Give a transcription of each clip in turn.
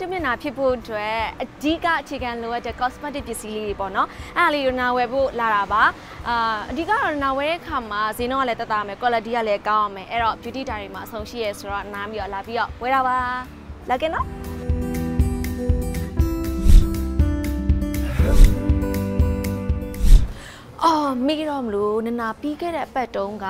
main ကလေးတွေလှတမျက်နှာဖြစ်ဖို့အတွက်အဓိကအခြေခံလိုအပ်တဲ့ cosmetic ပစ္စည်းလေးတွေပေါ့နော်အဲ့ဒါလေးကိုနာဝယ်ဖို့လာတာပါအာအဓိကတော့နာဝယ်တဲ့အခါမှာဈေးနှုန်းကလည်းတက်တာမယ် quality ကလည်းကောင်းအောင်မယ်အဲ့တော့ beauty diary မှာအဆုံးရှိရဲဆိုတော့နားပြီးတော့လာပြီးတော့ဝယ်တာပါလာကဲနော် အော်မိတော့မလို့နနာပြီးခဲ့တဲ့အပတ်တုန်းက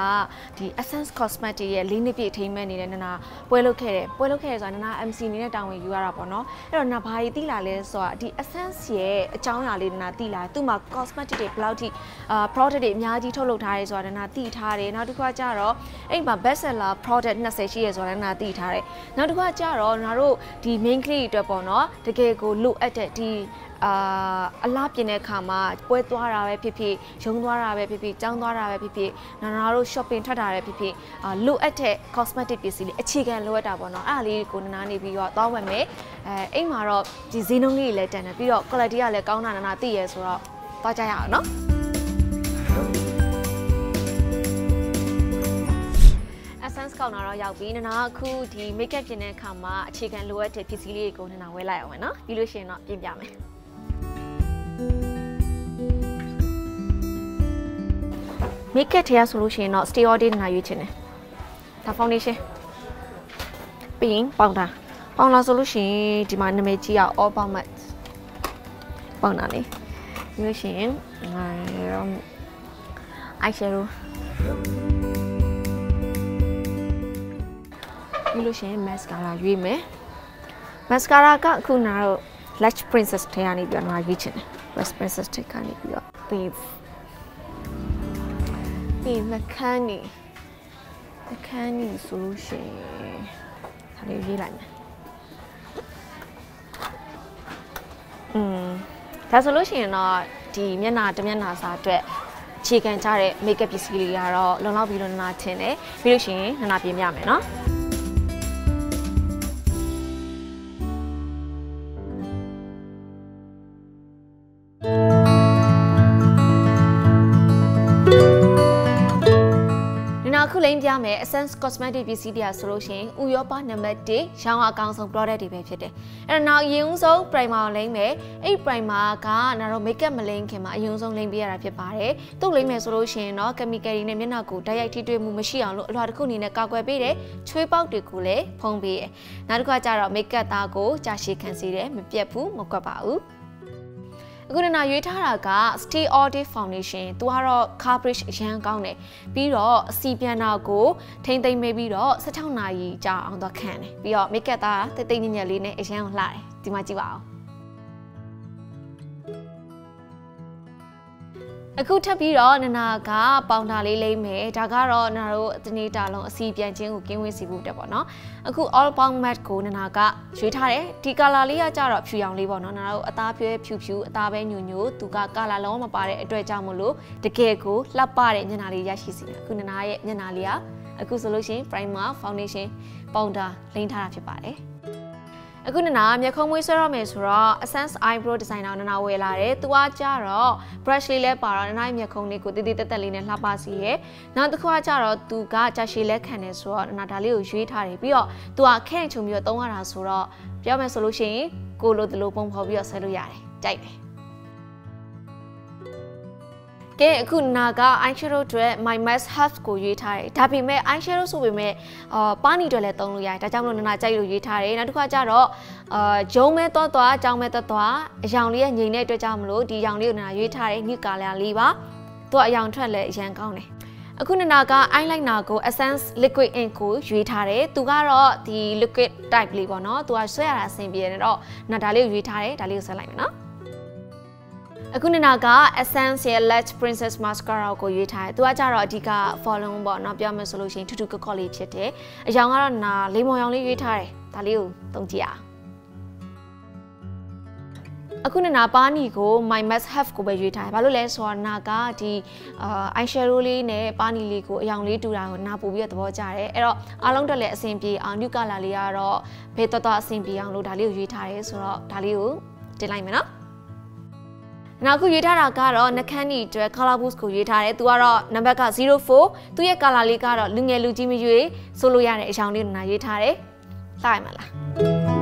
ဒီ Essence Cosmetic ရဲ့လေးနှစ်ပြည့်ထိမ်းမဲ့နေတဲ့နနာပွဲလုပ်ခဲ့တယ်ပွဲလုပ်ခဲ့ရဆိုတာနနာ MC အနေနဲ့တာဝန်ယူရတာပေါ့နော်အဲ့တော့နနာဘာကြီးသိလာလဲဆိုတာဒီ Essence ရဲ့အကြောင်းအရာလေးနနာသိလာသူ့မှာ cosmetic တွေဘယ်လောက်ထိအာ product တွေအများကြီးထုတ်လုပ်ထားရဲဆိုတာနနာသိထားတယ်နောက်တစ်ခါကျတော့အဲ့မှာ best seller product 20ရှိရဲဆိုတာနနာသိထားတယ်နောက်တစ်ခါကျတော့နနာတို့ဒီ main clay အတွက်ပေါ့နော်တကယ်ကိုလိုအပ်တဲ့ဒီအာအလားပြင်တဲ့အခါမှာပွဲသွားတာပဲဖြစ်ဖြစ်ရုံသွားတာပဲဖြစ်ဖြစ်ကြောင်းသွားတာပဲဖြစ်ဖြစ်နာနာတို့ shopping ထွက်တာပဲဖြစ်ဖြစ်အာလိုအပ်တဲ့ cosmetic ပစ္စည်းလေးအခြေခံလိုအပ်တာပေါ့နော်အဲ့ဒါလေးကိုနာနာနေပြီးတော့သွားဝယ်မယ်အဲအိမ်မှာတော့ဒီဈေးနှုန်းလေးတွေလည်းတန်တယ်ပြီးတော့ quality ကလည်းကောင်းတာနာနာသိရဲဆိုတော့သွားကြရအောင်နော် essence ကောင်းတာတော့ရောက်ပြီနနာအခုဒီ makeup ပြင်တဲ့အခါမှာအခြေခံလိုအပ်တဲ့ပစ္စည်းလေးတွေကိုနနာဝယ်လိုက်အောင်မယ်နော်ပြီးလို့ရှိရင်တော့ပြင်ပြမယ် မိတ်ကပ်ထဲရဆိုလို့ရှိရင်တော့ stay all day နာရွေးချင်တယ်ဒါ foundation ပြီးရင်ပေါင်တာပေါင်လာဆိုလို့ရှိရင်ဒီမှာနာမည်ကြီးအောင် all palm matte ပေါင်တာလေပြီးလို့ရှိရင် eye shadow ပြီးလို့ရှိရင် mascara ရွေးမယ် mascara ကအခုနာတော့ Lash Princess ထဲကနေပြီးတော့နာရွေးချင်တယ် Lash Princess ထဲကနေပြီးတော့ပြီး ပြီးမခန်းနေမခန်းနေဆိုလို့ရှိရင်ဒါလေးရေးလိုက်မယ်อืมဒါဆိုလို့ရှိရင်တော့ဒီမျက်နှာတစ်မျက်နှာစာအတွက်ခြေခံကြတဲ့ makeup ပစ္စည်းလေးကတော့လုံလောက်ပြီးတော့နာထင်တယ်ပြီးလို့ရှိရင်နာနာပြင်ပြမယ်နော်ခု လိမ့်ပြမယ် Essence Cosmetic ပစ္စည်းတရားဆိုလို့ရှိရင်ဥရောပနံပါတ်1ရောင်းအကောင်းဆုံး product တွေပဲဖြစ်တယ်။အဲ့တော့နောက်အရင်ဆုံး primer ကိုလိမ့်မယ်။အဲ့ primer ကနာတော့ makeup မလိမ့်ခင်မှာအရင်ဆုံးလိမ့်ပေးရတာဖြစ်ပါတယ်။သူ့လိမ့်မယ်ဆိုလို့ရှိရင်တော့ chemical တွေနဲ့မျက်နှာကိုဓာတ်ရိုက်ထိတွေ့မှုမရှိအောင်လို့အလွှာတစ်ခုအနေနဲ့ကာကွယ်ပေးတယ်။ချွေးပေါက်တွေကိုလည်းဖုံးပေးတယ်။နောက်တစ်ခါကျတော့ makeup သားကိုကြာရှည်ခံစေတယ်မပြတ်ဘူးမကွက်ပါဘူး။ အခုနနာရွေးထားတာက Stay All Day Foundation သူကတော့ coverage အရန်ကောင်းတယ်ပြီးတော့အစီပြန်တာကိုထိမ့်သိမ့်မေးပြီးတော့16နာရီကြာအောင်တော့ခံတယ်ပြီးတော့ make up သားတိတ်တိတ်ညံ့ညံ့လေးနဲ့အရန်ကိုလှတယ်ဒီမှာကြည့်ပါဦး အခုထပ်ပြီးတော့နနာကပေါင်တာလေးလိမ့်မယ်ဒါကတော့နနာတို့တနေ့တာလုံးအစီပြန်ခြင်းကိုကင်းဝေးစီဖို့တက်ပေါ့နော်အခု all pound matte ကိုနနာကရွေးထားတယ်ဒီ color လေးကကြတော့ဖြူရောင်လေးပေါ့နော်နနာတို့အသားပြဲဖြူဖြူအသားပဲညိုညိုသူက color လုံးမပါတဲ့အတွက်ကြောင့်မလို့တကယ်ကိုလှပတဲ့ညနာလေးရရှိစီတယ်အခုနနာရဲ့ညနာလေးကအခုဆိုလို့ရှိရင် primer foundation powder လိမ့်ထားတာဖြစ်ပါတယ် အခုနနာမျက်ခုံးမွေးဆွဲရမယ်ဆိုတော့ Essence Eyebrow Designer နနာဝယ်လာတယ်။သူကကြတော့ brush လေးလဲပါတော့နနာမျက်ခုံးလေးကိုတည်တည်တက်တက်လေးနဲ့လှပစီရယ်။နောက်တစ်ခုကကြတော့သူကကြာရှည်လဲခံတယ်ဆိုတော့နနာဒါလေးကိုရွေးထားတယ်ပြီးတော့သူကခန့်ချုံပြီးတော့သုံးရတာဆိုတော့ပြောမယ်ဆိုလို့ရှိရင်ကိုလိုတလိုပုံဖော်ပြီးတော့ဆွဲလို့ရတယ်။ကြိုက်တယ်။ ကဲအခုနာက eyeshadow အတွက် my must have ကိုရွေးထားတယ်ဒါပေမဲ့ eyeshadow ဆိုပေမဲ့အာပါနီတွေလည်းသုံးလို့ရတယ်ဒါကြောင့်မလို့နာနာကြိုက်လို့ရွေးထားတယ်နောက်တစ်ခါကျတော့အာဂျုံမဲတော့တော့အကြောင်းမဲတော့တော့အယောင်လေးရဲ့ငိန်တဲ့အတွက်ကြောင့်မလို့ဒီယောင်လေးကိုနာနာရွေးထားတယ် new color လေးပါသူကအယောင်ထွက်လည်းအရန်ကောင်းတယ်အခုနနာက eyeliner ကို Essence Liquid Ink ကိုရွေးထားတယ်။သူကတော့ဒီ liquid type လေးပေါ့နော်။သူကဆွဲရတာအဆင်ပြေတယ်တော့နာဒါလေးကိုရွေးထားတယ်။ဒါလေးကိုဆွဲလိုက်မယ်နော်။ အခုနနာက Essence ရဲ့ Let Princess Mascara ကိုရွေးထားတယ်။သူကကြတော့အဓိက follow ပေါ့နော်ပြောမယ်ဆိုလို့ရှိရင်ထူးထူးကကော့လေးဖြစ်တယ်။အယောင်ကတော့နာလေးမောင်ရောင်လေးရွေးထားတယ်။ဒါလေးကိုသုံးကြည့်အောင်အခုနနာပါနီကို my must have ကိုပဲရွေးထားတယ်။ဘာလို့လဲဆိုတော့နာကဒီအာ eyeshadow လေးနဲ့ပါနီလေးကိုအယောင်လေးတူတာကိုနာပို့ပြီးတော့သဘောကျတယ်။အဲ့တော့အားလုံးတက်လည်းအဆင်ပြေအောင် new color လေးကတော့ဘေးတော်တော်အဆင်ပြေအောင်လို့ဒါလေးကိုရွေးထားတယ်ဆိုတော့ဒါလေးကိုတင်လိုက်မယ်နော်။ နောက်ခုရွေးထားတာကတော့နှခမ်းနီအတွက် color boost ကိုရွေးထားတယ်။သူကတော့နံပါတ်က04သူ့ရဲ့ color လေးကတော့လူငယ်လူကြီးမရွေးဆိုလို့ရတဲ့အကြောင်းလေးကိုနာရွေးထားတယ်။စရမလား။